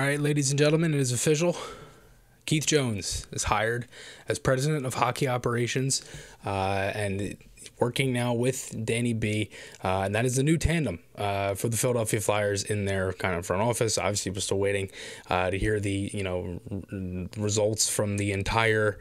right, ladies and gentlemen, it is official. Keith Jones is hired as president of hockey operations uh, and working now with Danny B. Uh, and that is the new tandem uh, for the Philadelphia Flyers in their kind of front office. Obviously, we're still waiting uh, to hear the you know results from the entire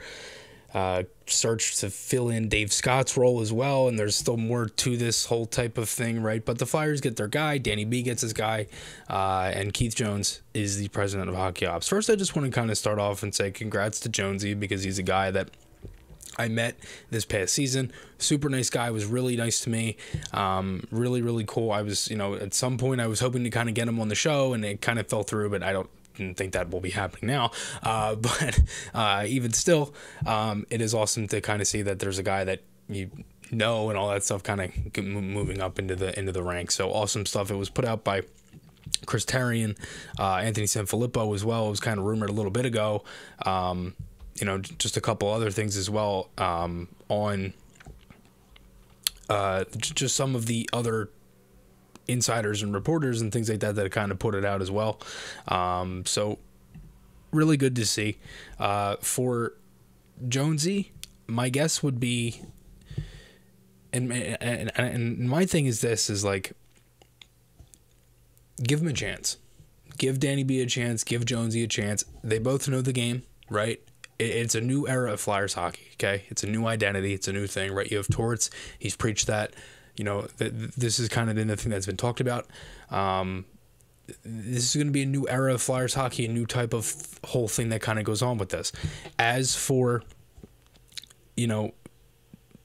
uh, search to fill in Dave Scott's role as well. And there's still more to this whole type of thing, right? But the Flyers get their guy, Danny B gets his guy, uh, and Keith Jones is the president of Hockey Ops. First, I just want to kind of start off and say congrats to Jonesy because he's a guy that. I met this past season. Super nice guy. Was really nice to me. Um, really, really cool. I was, you know, at some point I was hoping to kind of get him on the show, and it kind of fell through. But I don't think that will be happening now. Uh, but uh, even still, um, it is awesome to kind of see that there's a guy that you know and all that stuff kind of moving up into the into the ranks. So awesome stuff. It was put out by. Chris Therien, uh, Anthony Sanfilippo as well. It was kind of rumored a little bit ago. Um, you know, just a couple other things as well um, on uh, just some of the other insiders and reporters and things like that that kind of put it out as well. Um, so really good to see. Uh, for Jonesy, my guess would be, and, and and my thing is this is like, give him a chance, give Danny B a chance, give Jonesy a chance. They both know the game, right? It's a new era of Flyers hockey. Okay, it's a new identity. It's a new thing, right? You have Torts. He's preached that you know, th- this is kind of been the thing that's been talked about. Um, this is going to be a new era of Flyers hockey, a new type of whole thing that kind of goes on with this. As for, you know,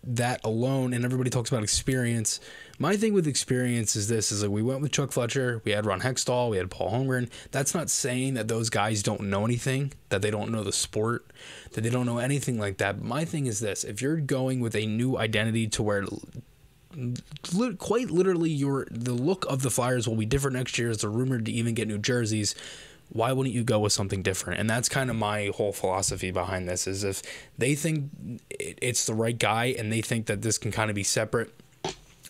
that alone, and everybody talks about experience. My thing with experience is this: is like we went with Chuck Fletcher, we had Ron Hextall, we had Paul Holmgren. That's not saying that those guys don't know anything, that they don't know the sport, that they don't know anything like that. But my thing is this: if you're going with a new identity to where quite literally your the look of the Flyers will be different next year. As they're rumored to even get new jerseys. Why wouldn't you go with something different? And that's kind of my whole philosophy behind this. Is if they think it's the right guy and they think that this can kind of be separate,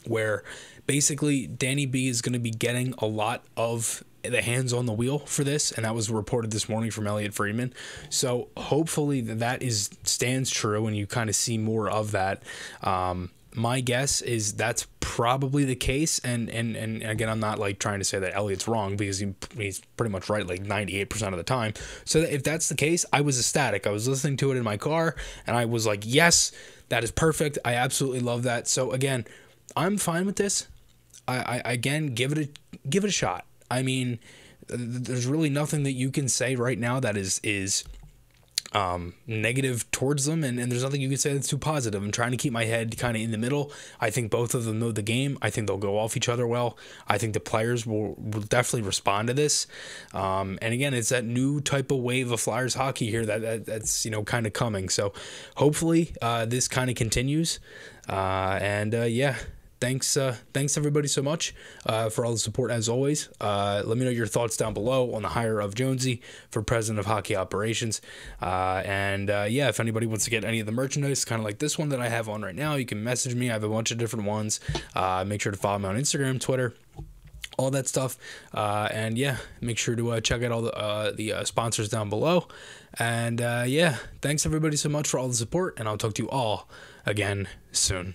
where basically Danny B is going to be getting a lot of the hands on the wheel for this, and that was reported this morning from Elliotte Friedman. So hopefully that is stands true, and you kind of see more of that. Um, my guess is that's probably the case. And and and again i'm not like trying to say that elliott's wrong because he, he's pretty much right like 98% of the time. So if that's the case i was ecstatic. I was listening to it in my car and i was like yes that is perfect. I absolutely love that. So again i'm fine with this. I, I again give it a give it a shot. I mean there's really nothing that you can say right now that is is um, negative towards them, and, and there's nothing you can say that's too positive. I'm trying to keep my head kind of in the middle. I think both of them know the game. I think they'll go off each other well. I think the players will, will definitely respond to this. Um, and again, it's that new type of wave of Flyers hockey here that, that that's you know kind of coming. So hopefully uh, this kind of continues. Uh, and uh, yeah, thanks uh, thanks everybody so much uh, for all the support as always. Uh, let me know your thoughts down below on the hire of jonesy for president of hockey operations. Uh, and uh, yeah if anybody wants to get any of the merchandise kind of like this one that i have on right now you can message me. I have a bunch of different ones. Uh, make sure to follow me on instagram twitter all that stuff. And yeah make sure to check out all the, the sponsors down below. And yeah thanks everybody so much for all the support and i'll talk to you all again soon